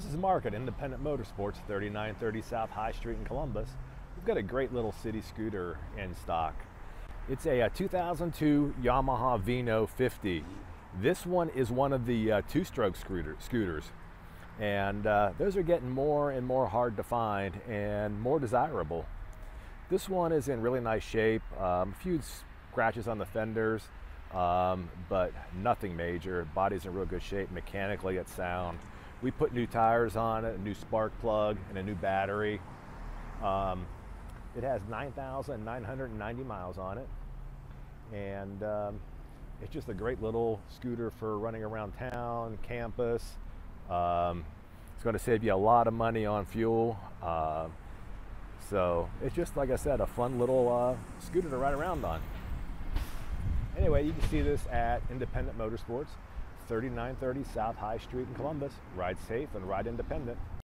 This is Mark at Independent Motorsports, 3930 South High Street in Columbus. We've got a great little city scooter in stock. It's a, a 2002 Yamaha Vino 50. This one is one of the uh, two-stroke scooter, scooters. And uh, those are getting more and more hard to find and more desirable. This one is in really nice shape. Um, a few scratches on the fenders, um, but nothing major. Body's in real good shape. Mechanically, it's sound. We put new tires on it, a new spark plug, and a new battery. Um, it has 9,990 miles on it, and um, it's just a great little scooter for running around town, campus. Um, it's going to save you a lot of money on fuel. Uh, so it's just, like I said, a fun little uh, scooter to ride around on. Anyway, you can see this at Independent Motorsports, 3930 South High Street in Columbus. Ride safe and ride independent.